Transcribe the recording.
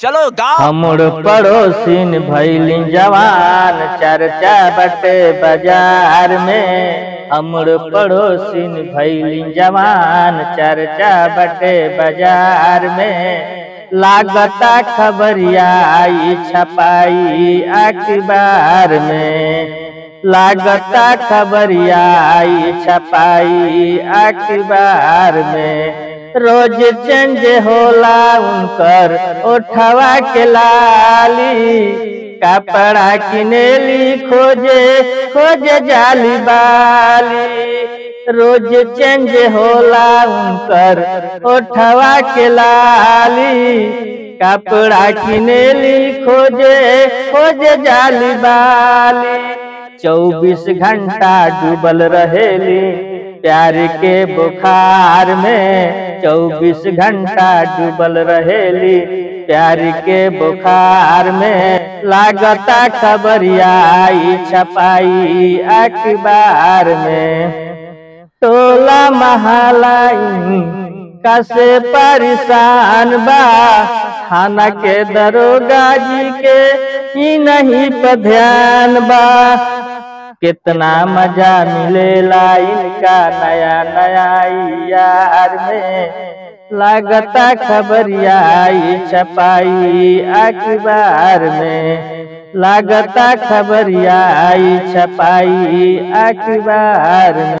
चलो गाओ। हमर पड़ोसिन जवान चर्चा बटे बाज़ार में। हमर पड़ोसिन भैली जवान चर्चा बटे बाज़ार में। लागता खबरिया आई छपाई अखबार में। लागता खबरिया आई छपाई अखबार में। रोज चेंज होला उनकर ओठवा के लाली। कपड़ा किनेली, खोजे खोजे जाली बाली। रोज चेंज होला उनकर ओठवा के लाली। कपड़ा किनेली, खोजे खोजे जाली बाली। चौबीस घंटा डूबल रहेली। प्यार के बुखार में चौबीस घंटा डूबल रहेली। प्यार के बुखार में लागता खबरिया आई, छपाई अखबार में। टोला महला कसे परेशान बा। थाना के दरोगा जी के नहीं पर ध्यान बा। कितना मज़ा मिलेला इनका नया नया यार में। लागता खबरिया छपाई अखबार में। लागता खबरिया छपाई अखबार में।